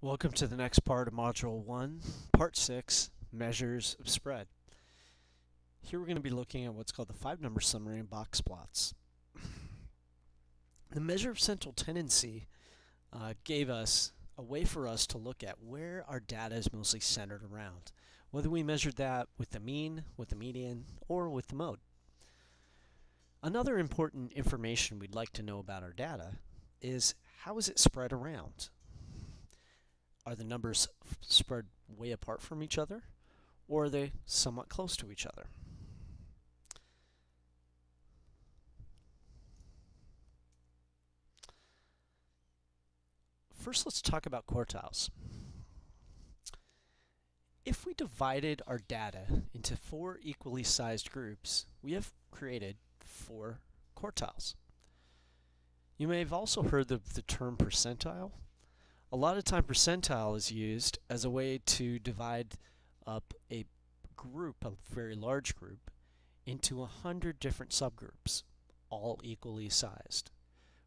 Welcome to the next part of Module 1, Part 6, Measures of Spread. Here we're going to be looking at what's called the five-number summary and box plots. The measure of central tendency uh, gave us a way for us to look at where our data is mostly centered around, whether we measured that with the mean, with the median, or with the mode. Another important information we'd like to know about our data is how is it spread around? Are the numbers spread way apart from each other, or are they somewhat close to each other? First, let's talk about quartiles. If we divided our data into four equally sized groups, we have created four quartiles. You may have also heard of the term percentile. A lot of time percentile is used as a way to divide up a group, a very large group, into a hundred different subgroups, all equally sized.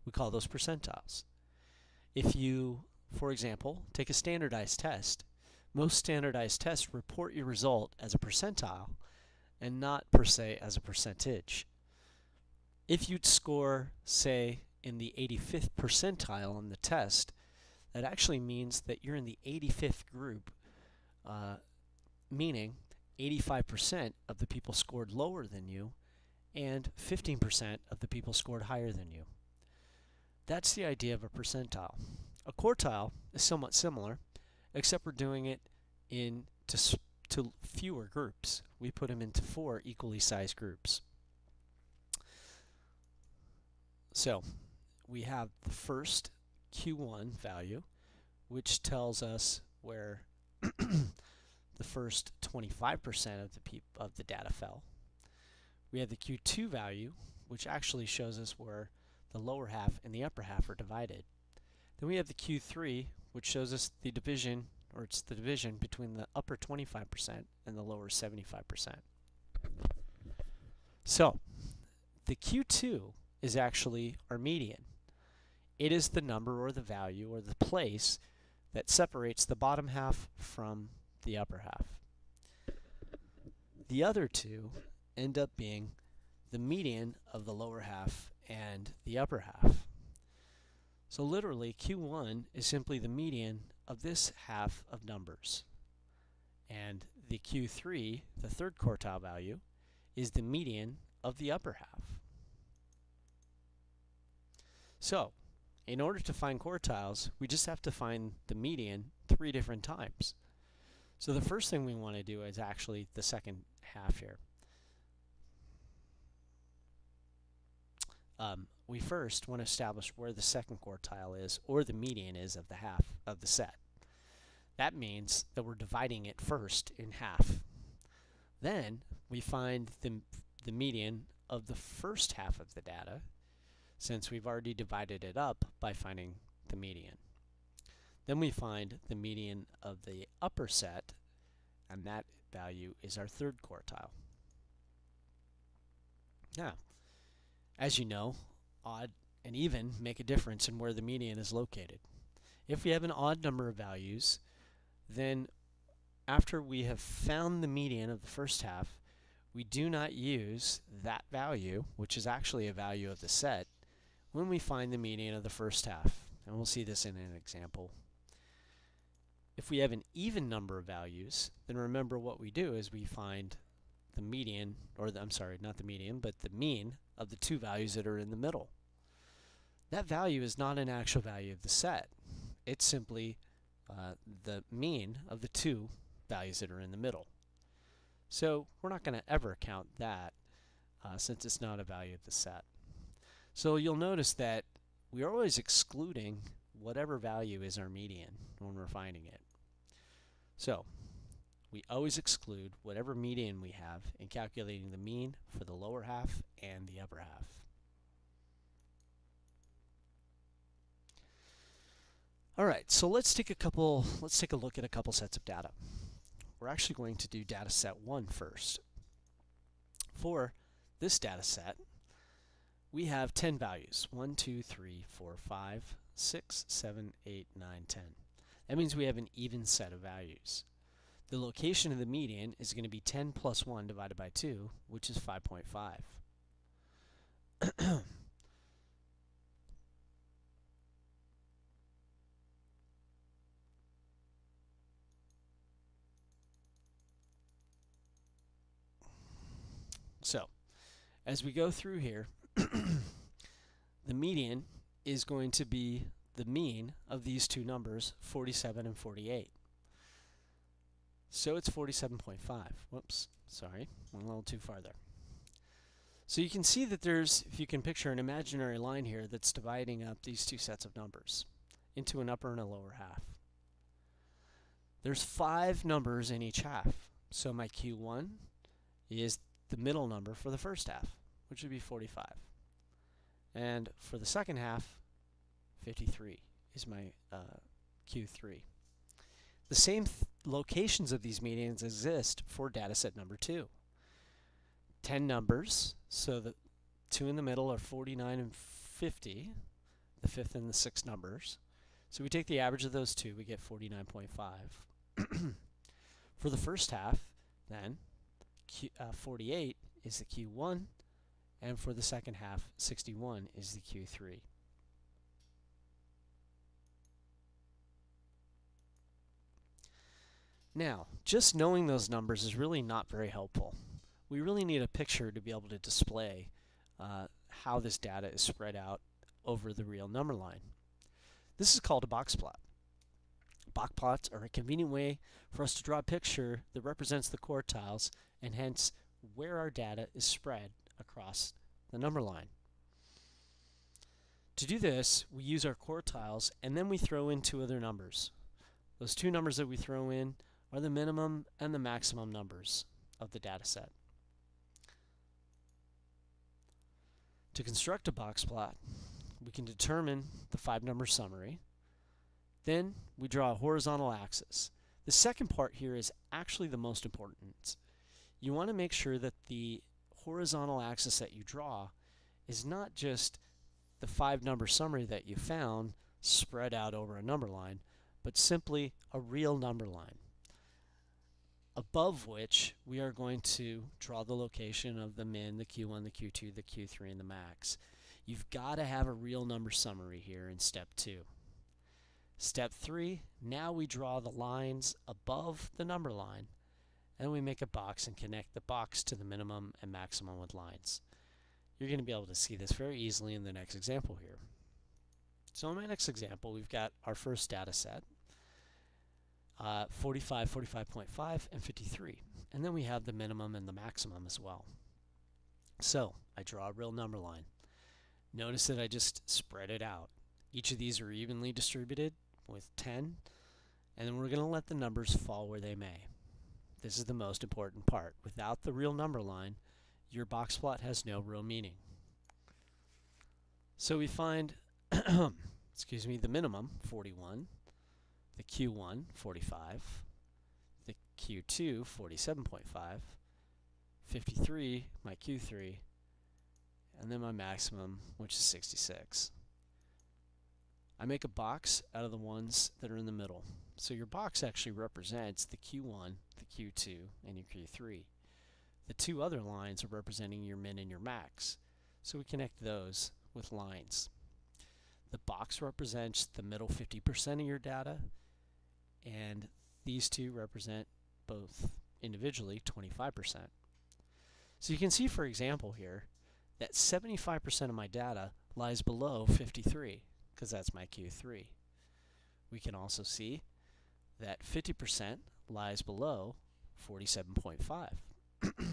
We call those percentiles. If you, for example, take a standardized test, most standardized tests report your result as a percentile and not per se as a percentage. If you'd score, say, in the 85th percentile on the test, that actually means that you're in the 85th group, uh, meaning 85% of the people scored lower than you and 15% of the people scored higher than you. That's the idea of a percentile. A quartile is somewhat similar, except we're doing it in to, to fewer groups. We put them into four equally sized groups. So we have the first Q1 value, which tells us where the first 25% of the of the data fell. We have the Q2 value, which actually shows us where the lower half and the upper half are divided. Then we have the Q3, which shows us the division, or it's the division between the upper 25% and the lower 75%. So, the Q2 is actually our median. It is the number or the value or the place that separates the bottom half from the upper half. The other two end up being the median of the lower half and the upper half. So literally Q1 is simply the median of this half of numbers. And the Q3, the third quartile value, is the median of the upper half. So in order to find quartiles, we just have to find the median three different times. So the first thing we want to do is actually the second half here. Um, we first want to establish where the second quartile is, or the median is of the half of the set. That means that we're dividing it first in half. Then we find the, the median of the first half of the data, since we've already divided it up by finding the median. Then we find the median of the upper set, and that value is our third quartile. Now, as you know, odd and even make a difference in where the median is located. If we have an odd number of values, then after we have found the median of the first half, we do not use that value, which is actually a value of the set, when we find the median of the first half. And we'll see this in an example. If we have an even number of values, then remember what we do is we find the median, or the, I'm sorry, not the median, but the mean of the two values that are in the middle. That value is not an actual value of the set. It's simply uh, the mean of the two values that are in the middle. So we're not going to ever count that uh, since it's not a value of the set. So you'll notice that we are always excluding whatever value is our median when we're finding it. So we always exclude whatever median we have in calculating the mean for the lower half and the upper half. All right, so let's take a couple, let's take a look at a couple sets of data. We're actually going to do data set one first. For this data set, we have 10 values 1, 2, 3, 4, 5, 6, 7, 8, 9, 10. That means we have an even set of values. The location of the median is going to be 10 plus 1 divided by 2, which is 5.5. so, as we go through here, the median is going to be the mean of these two numbers, 47 and 48. So it's 47.5. Whoops, sorry, went a little too far there. So you can see that there's, if you can picture an imaginary line here that's dividing up these two sets of numbers into an upper and a lower half. There's five numbers in each half. So my Q1 is the middle number for the first half, which would be 45. And for the second half, 53 is my uh, Q3. The same th locations of these medians exist for data set number 2. 10 numbers, so the two in the middle are 49 and 50, the fifth and the sixth numbers. So we take the average of those two, we get 49.5. for the first half, then, Q, uh, 48 is the Q1, and for the second half, 61 is the Q3. Now, just knowing those numbers is really not very helpful. We really need a picture to be able to display uh, how this data is spread out over the real number line. This is called a box plot. Box plots are a convenient way for us to draw a picture that represents the quartiles and hence where our data is spread across the number line. To do this, we use our quartiles and then we throw in two other numbers. Those two numbers that we throw in are the minimum and the maximum numbers of the data set. To construct a box plot, we can determine the five number summary. Then we draw a horizontal axis. The second part here is actually the most important. You want to make sure that the horizontal axis that you draw is not just the five number summary that you found spread out over a number line, but simply a real number line above which we are going to draw the location of the min, the Q1, the Q2, the Q3, and the max. You've got to have a real number summary here in step two. Step three, now we draw the lines above the number line and we make a box and connect the box to the minimum and maximum with lines. You're going to be able to see this very easily in the next example here. So in my next example, we've got our first data set, uh, 45, 45.5, and 53. And then we have the minimum and the maximum as well. So I draw a real number line. Notice that I just spread it out. Each of these are evenly distributed with 10, and then we're going to let the numbers fall where they may. This is the most important part. Without the real number line, your box plot has no real meaning. So we find, excuse me, the minimum, 41, the Q1, 45, the Q2, 47.5, 53, my Q3, and then my maximum, which is 66. I make a box out of the ones that are in the middle. So your box actually represents the Q1, the Q2, and your Q3. The two other lines are representing your min and your max. So we connect those with lines. The box represents the middle 50% of your data, and these two represent both individually 25%. So you can see, for example, here that 75% of my data lies below 53 because that's my Q3. We can also see that 50% lies below 47.5.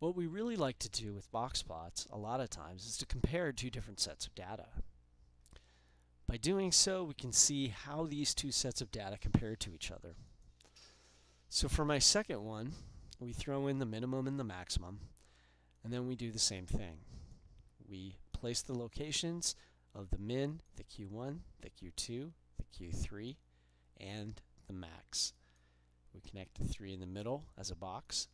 what we really like to do with box plots a lot of times is to compare two different sets of data. By doing so, we can see how these two sets of data compare to each other. So for my second one, we throw in the minimum and the maximum, and then we do the same thing. We place the locations of the min, the Q1, the Q2, the Q3, and the max. We connect the three in the middle as a box,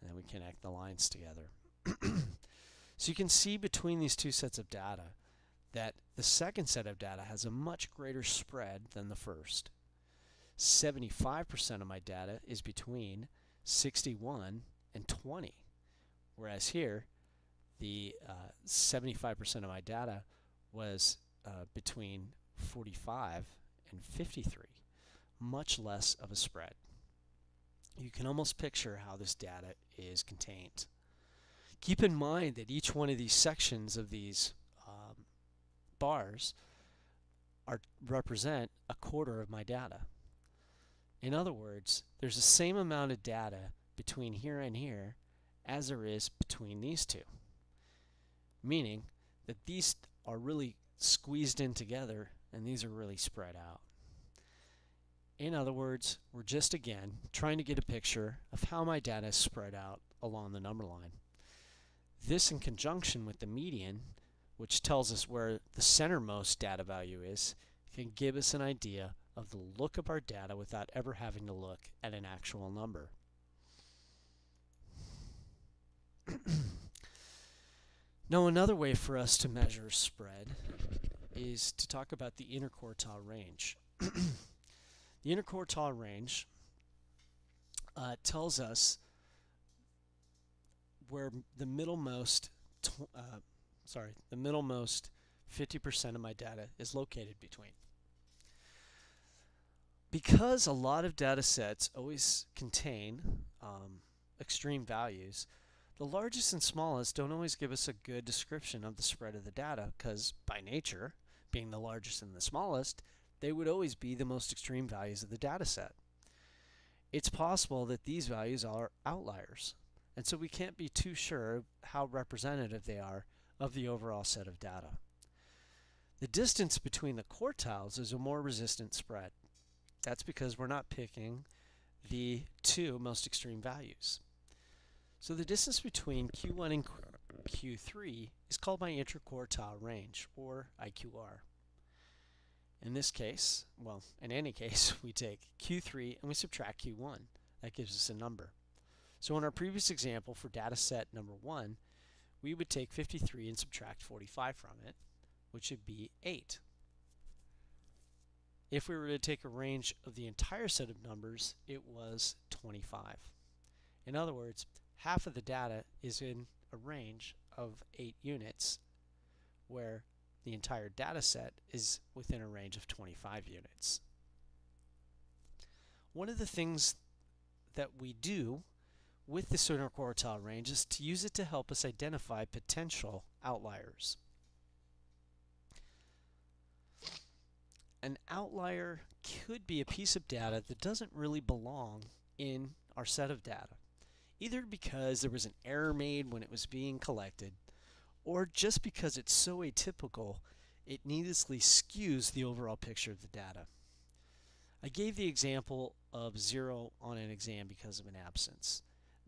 and then we connect the lines together. so you can see between these two sets of data that the second set of data has a much greater spread than the first. 75% of my data is between 61 and 20, whereas here the 75% uh, of my data was uh, between 45 and 53, much less of a spread. You can almost picture how this data is contained. Keep in mind that each one of these sections of these um, bars are represent a quarter of my data. In other words, there's the same amount of data between here and here as there is between these two. Meaning that these are really squeezed in together and these are really spread out. In other words, we're just again trying to get a picture of how my data is spread out along the number line. This in conjunction with the median, which tells us where the centermost data value is, can give us an idea of the look of our data without ever having to look at an actual number. now another way for us to measure spread is to talk about the interquartile range. the interquartile range uh, tells us where the middlemost, uh, sorry, the middlemost 50% of my data is located between. Because a lot of data sets always contain um, extreme values, the largest and smallest don't always give us a good description of the spread of the data because by nature, being the largest and the smallest, they would always be the most extreme values of the data set. It's possible that these values are outliers, and so we can't be too sure how representative they are of the overall set of data. The distance between the quartiles is a more resistant spread. That's because we're not picking the two most extreme values. So the distance between Q1 and Q3 is called my interquartile range, or IQR. In this case, well, in any case, we take Q3 and we subtract Q1. That gives us a number. So in our previous example for data set number 1, we would take 53 and subtract 45 from it, which would be 8. If we were to take a range of the entire set of numbers, it was 25. In other words, half of the data is in a range of 8 units, where the entire data set is within a range of 25 units. One of the things that we do with the interquartile range is to use it to help us identify potential outliers. An outlier could be a piece of data that doesn't really belong in our set of data, either because there was an error made when it was being collected, or just because it's so atypical it needlessly skews the overall picture of the data. I gave the example of zero on an exam because of an absence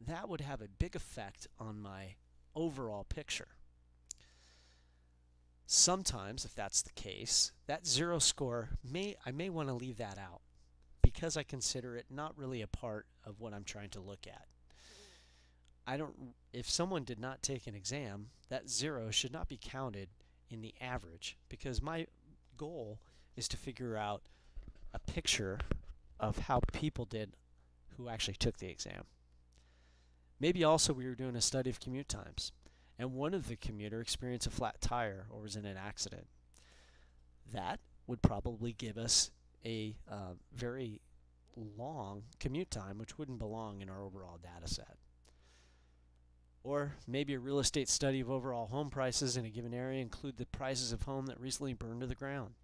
that would have a big effect on my overall picture. Sometimes, if that's the case, that zero score may I may want to leave that out because I consider it not really a part of what I'm trying to look at. I don't if someone did not take an exam, that zero should not be counted in the average because my goal is to figure out a picture of how people did who actually took the exam. Maybe also we were doing a study of commute times, and one of the commuter experienced a flat tire or was in an accident. That would probably give us a uh, very long commute time, which wouldn't belong in our overall data set. Or maybe a real estate study of overall home prices in a given area include the prices of home that recently burned to the ground.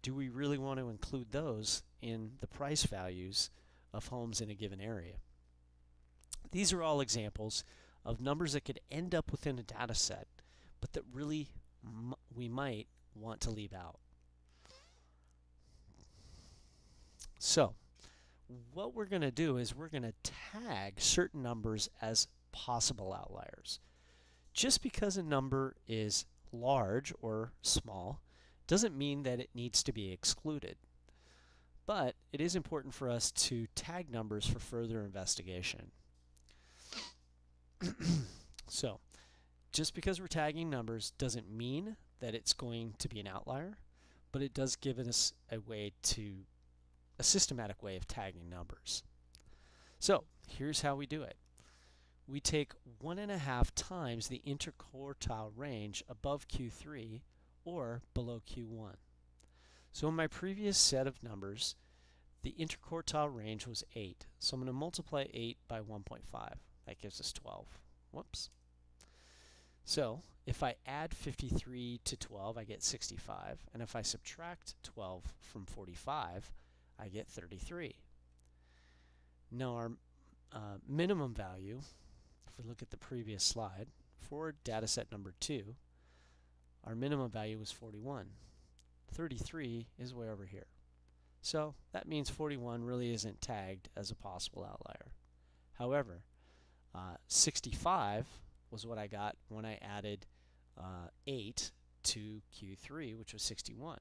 Do we really want to include those in the price values of homes in a given area? These are all examples of numbers that could end up within a data set, but that really we might want to leave out. So, what we're going to do is we're going to tag certain numbers as possible outliers. Just because a number is large or small doesn't mean that it needs to be excluded. But it is important for us to tag numbers for further investigation. so, just because we're tagging numbers doesn't mean that it's going to be an outlier, but it does give us a way to, a systematic way of tagging numbers. So here's how we do it. We take one and a half times the interquartile range above Q3 or below Q1. So in my previous set of numbers, the interquartile range was 8. So I'm going to multiply 8 by 1.5. That gives us 12. Whoops. So if I add 53 to 12, I get 65. And if I subtract 12 from 45, I get 33. Now our uh, minimum value, if we look at the previous slide, for data set number 2, our minimum value was 41. 33 is way over here. So that means 41 really isn't tagged as a possible outlier. However, uh, 65 was what I got when I added uh, 8 to Q3, which was 61.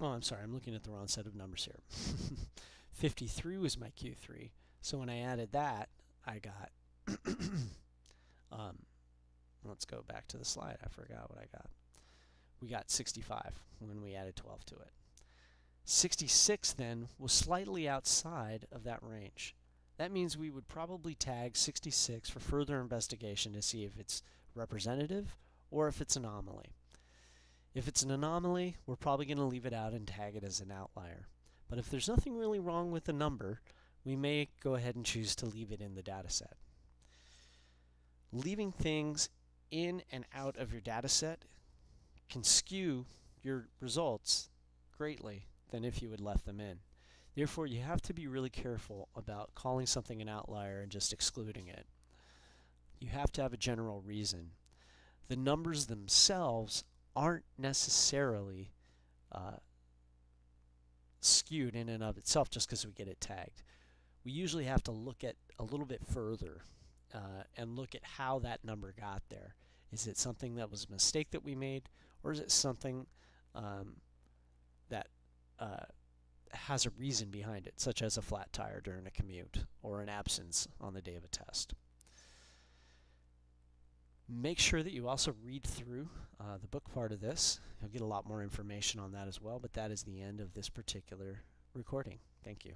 Oh, I'm sorry, I'm looking at the wrong set of numbers here. 53 was my Q3, so when I added that, I got, um, let's go back to the slide, I forgot what I got. We got 65 when we added 12 to it. 66 then was slightly outside of that range. That means we would probably tag 66 for further investigation to see if it's representative or if it's anomaly. If it's an anomaly, we're probably going to leave it out and tag it as an outlier. But if there's nothing really wrong with the number, we may go ahead and choose to leave it in the data set. Leaving things in and out of your data set can skew your results greatly than if you had left them in. Therefore, you have to be really careful about calling something an outlier and just excluding it. You have to have a general reason. The numbers themselves aren't necessarily uh, skewed in and of itself just because we get it tagged. We usually have to look at a little bit further uh, and look at how that number got there. Is it something that was a mistake that we made, or is it something um, that uh, has a reason behind it, such as a flat tire during a commute or an absence on the day of a test. Make sure that you also read through uh, the book part of this. You'll get a lot more information on that as well, but that is the end of this particular recording. Thank you.